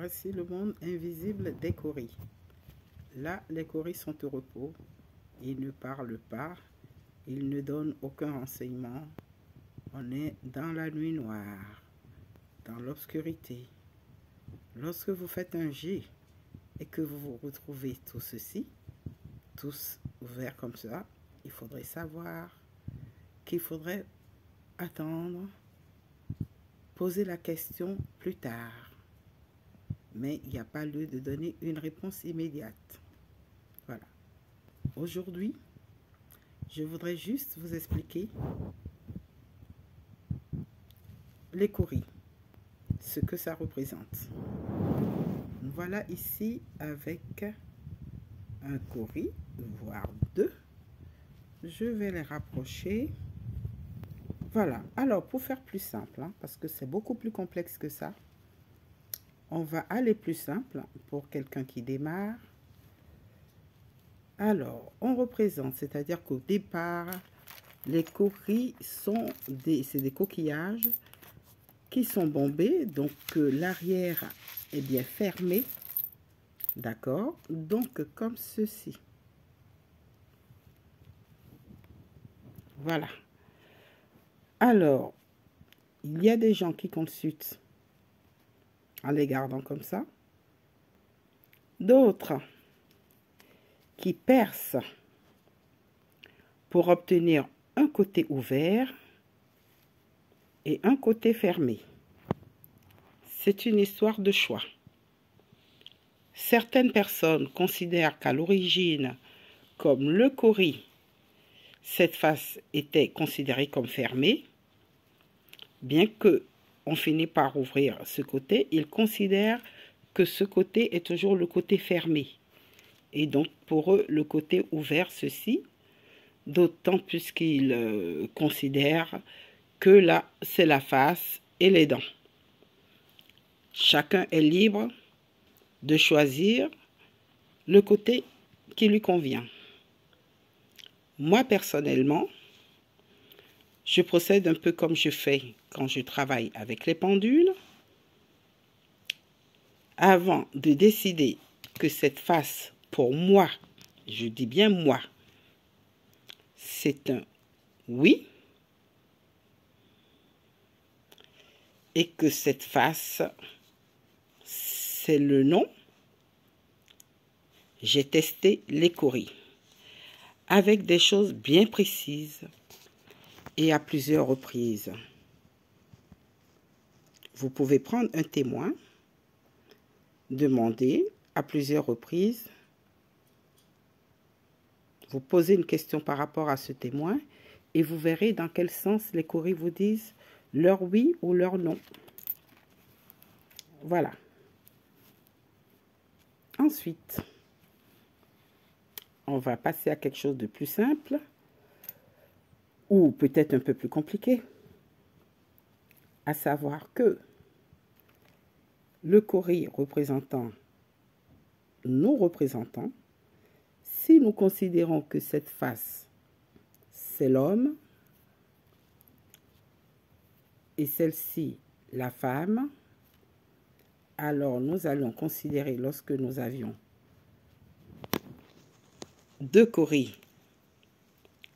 Voici le monde invisible des coris. Là, les coris sont au repos. Ils ne parlent pas. Ils ne donnent aucun renseignement. On est dans la nuit noire, dans l'obscurité. Lorsque vous faites un jet et que vous vous retrouvez tout ceci, tous ouverts comme ça, il faudrait savoir qu'il faudrait attendre, poser la question plus tard mais il n'y a pas lieu de donner une réponse immédiate. Voilà. Aujourd'hui, je voudrais juste vous expliquer les coris, ce que ça représente. Voilà ici avec un cori, voire deux. Je vais les rapprocher. Voilà. Alors, pour faire plus simple, hein, parce que c'est beaucoup plus complexe que ça, on va aller plus simple pour quelqu'un qui démarre. Alors, on représente, c'est-à-dire qu'au départ, les coquilles sont des, des coquillages qui sont bombés, donc euh, l'arrière est bien fermé, d'accord? Donc, comme ceci. Voilà. Alors, il y a des gens qui consultent en les gardant comme ça. D'autres qui percent pour obtenir un côté ouvert et un côté fermé. C'est une histoire de choix. Certaines personnes considèrent qu'à l'origine, comme le cori, cette face était considérée comme fermée, bien que on finit par ouvrir ce côté, ils considèrent que ce côté est toujours le côté fermé. Et donc, pour eux, le côté ouvert, ceci, d'autant plus qu'ils euh, considèrent que là, c'est la face et les dents. Chacun est libre de choisir le côté qui lui convient. Moi, personnellement, je procède un peu comme je fais quand je travaille avec les pendules. Avant de décider que cette face, pour moi, je dis bien moi, c'est un oui, et que cette face, c'est le non, j'ai testé les coris avec des choses bien précises et à plusieurs reprises. Vous pouvez prendre un témoin, demander à plusieurs reprises, vous posez une question par rapport à ce témoin et vous verrez dans quel sens les courriers vous disent leur oui ou leur non. Voilà. Ensuite, on va passer à quelque chose de plus simple ou peut-être un peu plus compliqué, à savoir que le cori représentant nos représentants, si nous considérons que cette face, c'est l'homme, et celle-ci, la femme, alors nous allons considérer lorsque nous avions deux coris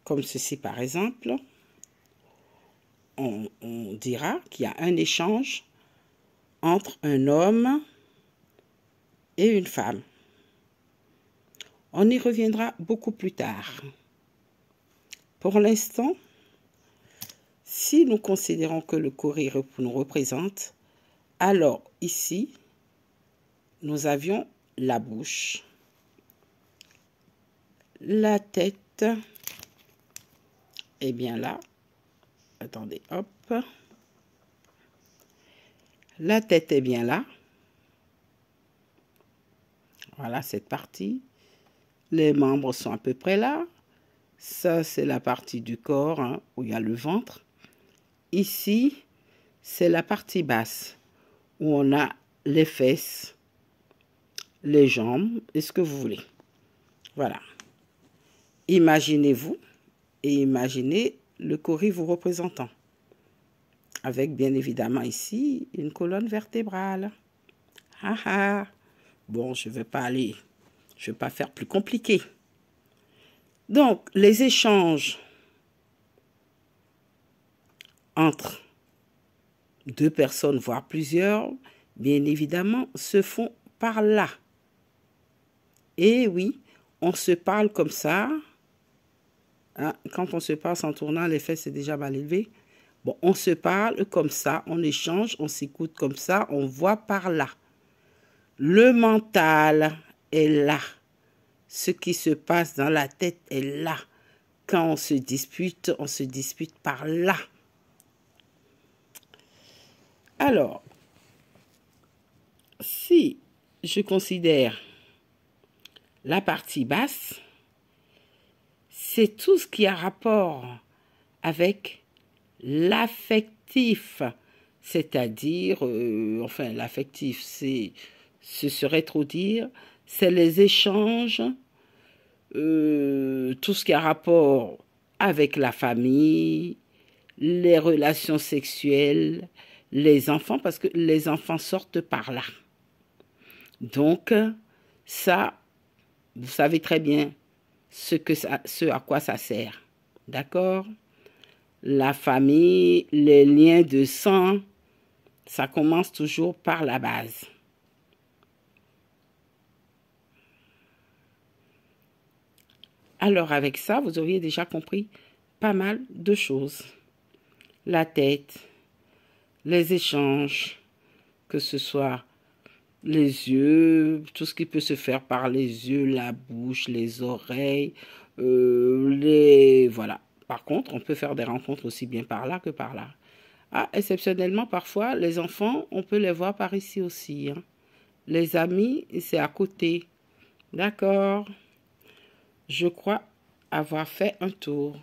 comme ceci par exemple, on, dira qu'il y a un échange entre un homme et une femme. On y reviendra beaucoup plus tard. Pour l'instant, si nous considérons que le courrier nous représente, alors ici, nous avions la bouche, la tête, bien là, attendez, hop. La tête est bien là. Voilà cette partie. Les membres sont à peu près là. Ça, c'est la partie du corps hein, où il y a le ventre. Ici, c'est la partie basse où on a les fesses, les jambes et ce que vous voulez. Voilà. Imaginez-vous et imaginez le cori vous représentant. Avec bien évidemment ici une colonne vertébrale. Ah ah. Bon, je ne vais pas aller, je ne vais pas faire plus compliqué. Donc, les échanges entre deux personnes, voire plusieurs, bien évidemment, se font par là. Et oui, on se parle comme ça. Hein, quand on se parle en tournant, l'effet c'est déjà mal élevé. Bon, on se parle comme ça, on échange, on s'écoute comme ça, on voit par là. Le mental est là. Ce qui se passe dans la tête est là. Quand on se dispute, on se dispute par là. Alors, si je considère la partie basse, c'est tout ce qui a rapport avec l'affectif, c'est-à-dire, euh, enfin, l'affectif, c'est, ce serait trop dire, c'est les échanges, euh, tout ce qui a rapport avec la famille, les relations sexuelles, les enfants, parce que les enfants sortent par là. Donc, ça, vous savez très bien ce, que ce à quoi ça sert. D'accord? La famille, les liens de sang, ça commence toujours par la base. Alors avec ça, vous auriez déjà compris pas mal de choses. La tête, les échanges, que ce soit les yeux, tout ce qui peut se faire par les yeux, la bouche, les oreilles, euh, les voilà. Par contre, on peut faire des rencontres aussi bien par là que par là. Ah, exceptionnellement, parfois, les enfants, on peut les voir par ici aussi. Hein. Les amis, c'est à côté. D'accord. Je crois avoir fait un tour.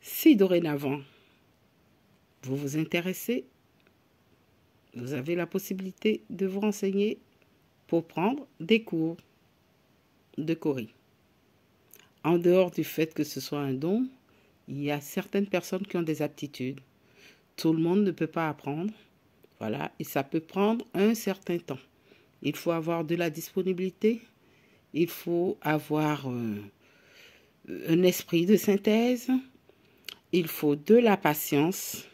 Si dorénavant, vous vous intéressez vous avez la possibilité de vous renseigner pour prendre des cours de Cori. En dehors du fait que ce soit un don, il y a certaines personnes qui ont des aptitudes. Tout le monde ne peut pas apprendre. Voilà, et ça peut prendre un certain temps. Il faut avoir de la disponibilité, il faut avoir euh, un esprit de synthèse, il faut de la patience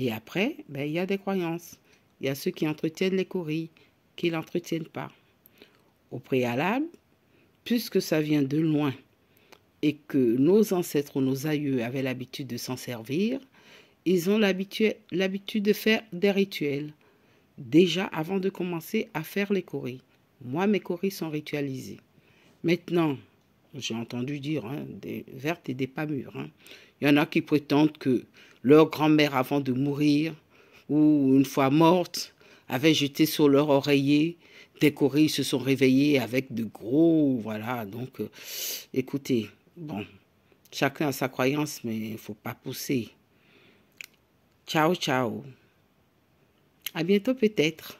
et après, ben, il y a des croyances. Il y a ceux qui entretiennent les courriers, qui ne l'entretiennent pas. Au préalable, puisque ça vient de loin et que nos ancêtres ou nos aïeux avaient l'habitude de s'en servir, ils ont l'habitude de faire des rituels. Déjà avant de commencer à faire les courriers. Moi, mes courriers sont ritualisés. Maintenant, j'ai entendu dire hein, des vertes et des pas mûres. Hein. Il y en a qui prétendent que leur grand-mère, avant de mourir, ou une fois morte, avait jeté sur leur oreiller des courriers, se sont réveillés avec de gros, voilà. Donc, euh, écoutez, bon, chacun a sa croyance, mais il ne faut pas pousser. Ciao, ciao. À bientôt peut-être.